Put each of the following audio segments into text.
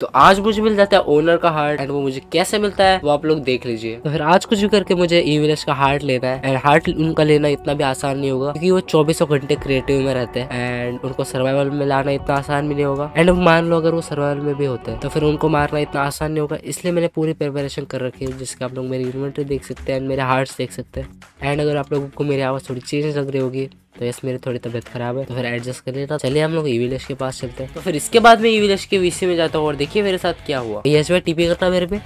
तो आज मुझे मिल जाता है ओनर का हार्ट एंड वो मुझे कैसे मिलता है, वो आप लोग देख लीजिए। तो फिर आज कुछ भी करके मुझे ई विलेज का हार्ट लेना है एंड हार्ट उनका लेना इतना भी आसान नहीं होगा क्योंकि वो चौबीसों घंटे क्रिएटिव में रहते हैं एंड उनको सर्वाइवल में लाना इतना आसान भी नहीं होगा। एंड मान लो अगर वो सर्वाइवल में भी होते हैं तो फिर उनको मारना इतना आसान नहीं होगा। इसलिए मैंने पूरी प्रिपरेशन कर रखी है जिसके आप लोग मेरी इन्वेंट्री देख सकते हैं एंड मेरे हार्ट देख सकते हैं। एंड अगर आप लोगों को मेरी आवाज़ थोड़ी चेंज लग रही होगी तो यस, मेरी थोड़ी तबियत खराब है तो फिर एडजस्ट कर लेता। चलिए हम लोग ईविलेश के पास चलते हैं। तो फिर इसके बाद में ईविलेश के वीसी में जाता हूँ, और देखिए मेरे साथ क्या हुआ। ये भाई टीपी करता मेरे पे।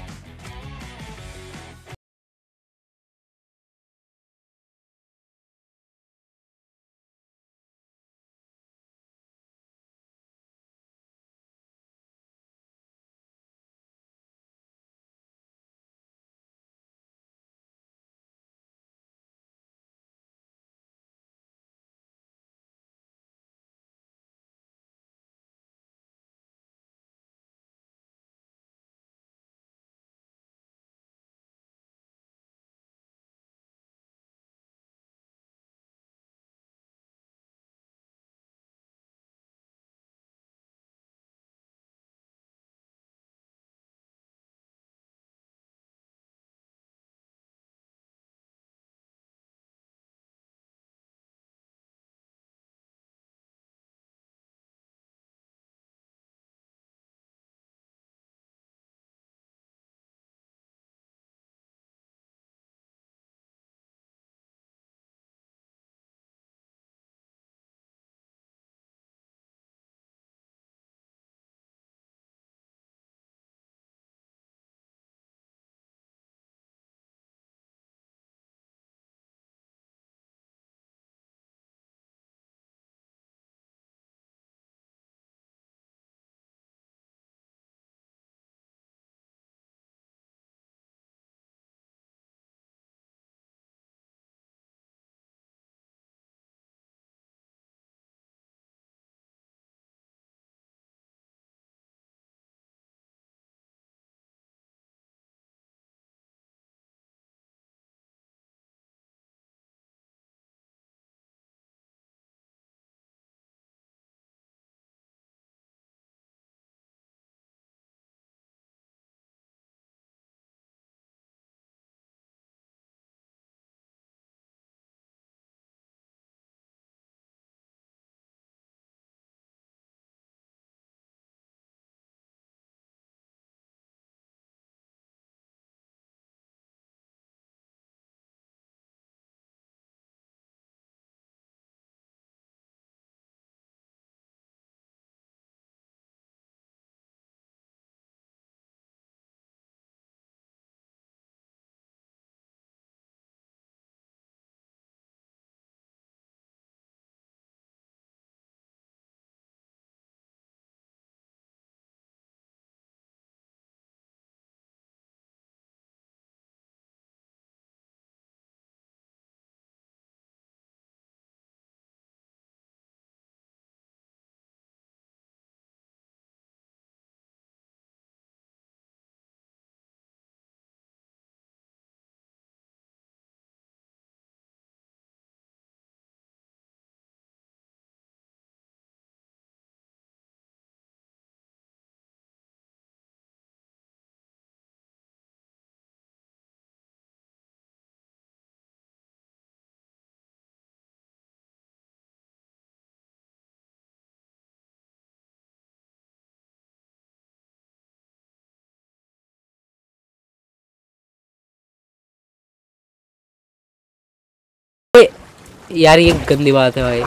यार, ये गंदी बात है भाई।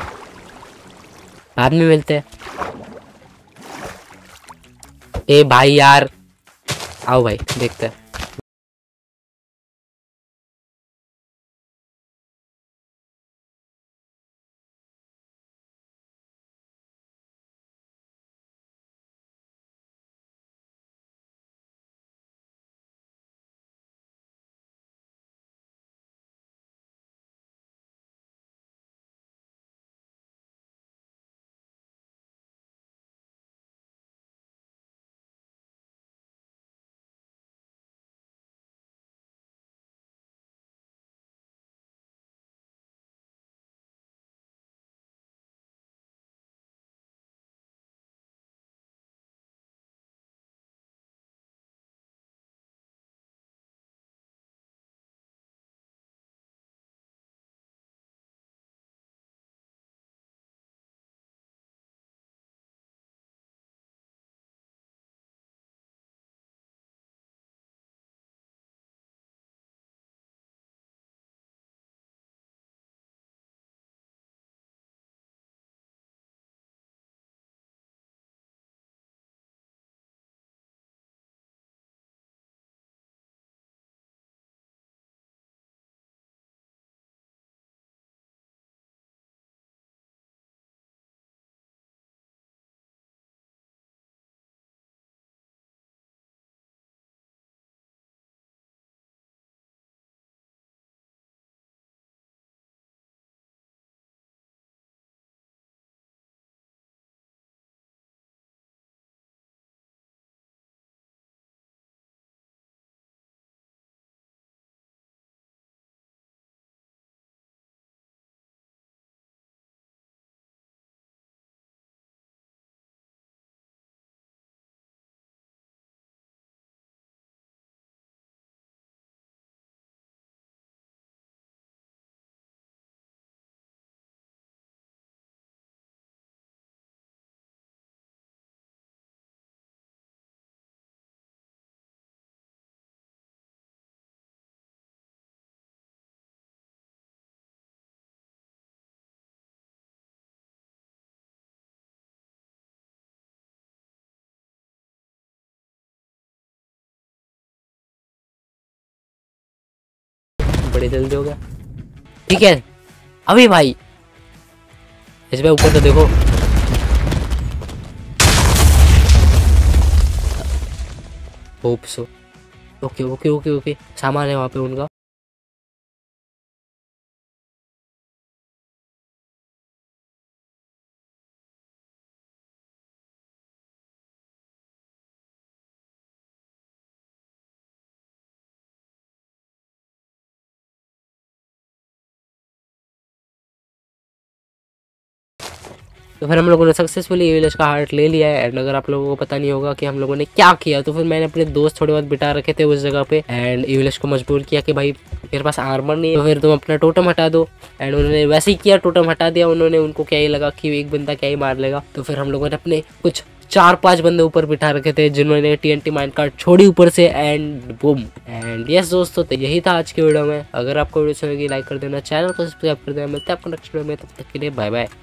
बाद में मिलते हैं। ए भाई यार, आओ भाई, देखते हैं। बड़ी जल्दी हो गया। ठीक है, अभी भाई। इसमें ऊपर तो देखो। Hope so okay okay okay okay सामान है वहाँ पे उनका। तो फिर हम लोगों ने सक्सेसफुली विलेज का हार्ट ले लिया है एंड अगर आप लोगों को पता नहीं होगा कि हम लोगों ने क्या किया तो फिर मैंने अपने दोस्त थोड़े बहुत बिठा रखे थे उस जगह पे एंड विलेज को मजबूर किया कि भाई, मेरे पास आर्मर नहीं है तो फिर तुम अपना टोटम हटा दो। एंड उन्होंने वैसे ही किया टोटम हटा दिया उन्होंने, उनको क्या ही लगा कि एक बंदा क्या ही मार लेगा। तो फिर हम लोगों ने अपने कुछ चार पाँच बंदे ऊपर बिठा रखे थे, जिन्होंने T N T mind card छोड़ी ऊपर से एंड बुम एंड यस दोस्तों तो यही था आज की वीडियो में। अगर आपको वीडियो अच्छी लगी लाइक कर देना चैनल को सब्सक्राइब कर देना। मिलते हैं आपको नेक्स्ट वीडियो में, तब तक के लिए बाय बाय